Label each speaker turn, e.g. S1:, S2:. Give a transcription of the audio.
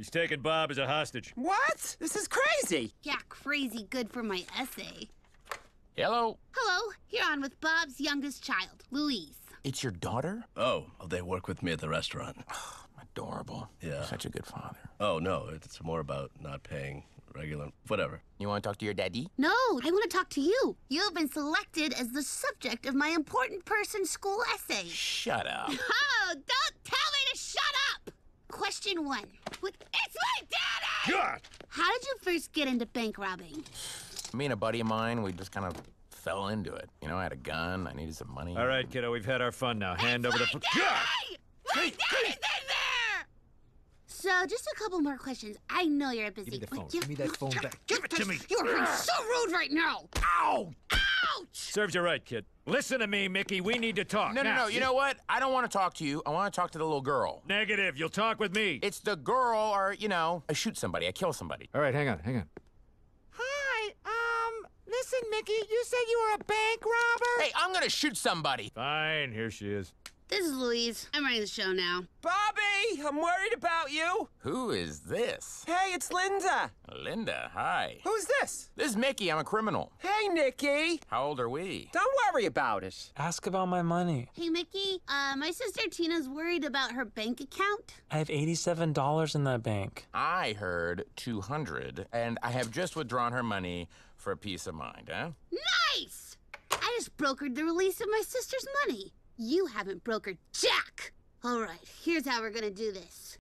S1: He's taking Bob as a hostage.
S2: What? This is crazy.
S3: Yeah, crazy good for my essay.
S4: Hello.
S3: Hello, you're on with Bob's youngest child, Louise.
S4: It's your daughter?
S5: Oh, they work with me at the restaurant.
S4: Adorable.
S5: Yeah.
S4: You're such a good father.
S5: Oh, no, it's more about not paying regular. Whatever.
S4: You want to talk to your daddy?
S3: No, I want to talk to you. You have been selected as the subject of my important person school essay.
S4: Shut up.
S3: Oh, don't tell me to shut up! Question one. What, it's my daddy!
S1: God!
S3: How did you first get into bank robbing?
S4: Me and a buddy of mine, we just kind of fell into it. You know, I had a gun, I needed some money.
S1: All right, kiddo, we've had our fun now. Hand over the.
S3: My
S1: f- God!
S3: daddy! My daddy's in there! So, just a couple more questions. I know you're busy.
S1: Give me the phone.
S3: you-
S1: Give me that phone back.
S3: Give it
S1: to me.
S3: You're being so rude right now.
S1: Ow!
S3: Ouch!
S1: Serves you right, kid. Listen to me, Mickey. We need to talk.
S4: No, no,
S1: now.
S4: no. You know what? I don't want to talk to you. I want to talk to the little girl.
S1: Negative. You'll talk with me.
S4: It's the girl, or, you know, I shoot somebody, I kill somebody.
S1: All right, hang on, hang on.
S2: Hi, um, listen, Mickey, you said you were a bank robber?
S4: Hey, I'm gonna shoot somebody.
S1: Fine, here she is.
S3: This is Louise. I'm running the show now.
S2: Bobby, I'm worried about you.
S4: Who is this?
S2: Hey, it's Linda.
S4: Linda, hi.
S2: Who's this?
S4: This is Mickey, I'm a criminal.
S2: Hey, Nikki.
S4: How old are we?
S2: Don't worry about it.
S6: Ask about my money.
S3: Hey, Mickey. Uh, my sister Tina's worried about her bank account.
S6: I have $87 in that bank.
S4: I heard 200, and I have just withdrawn her money for peace of mind, huh?
S3: Nice! I just brokered the release of my sister's money. You haven't brokered jack. All right, here's how we're gonna do this.